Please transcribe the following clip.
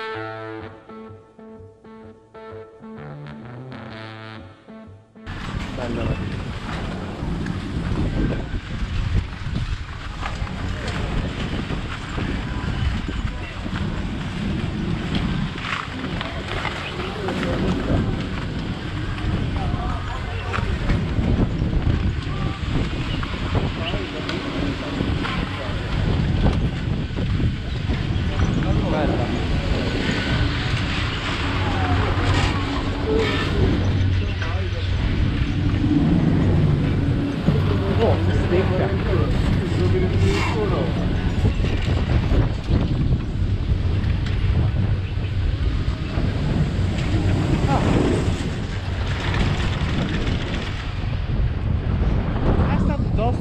Var.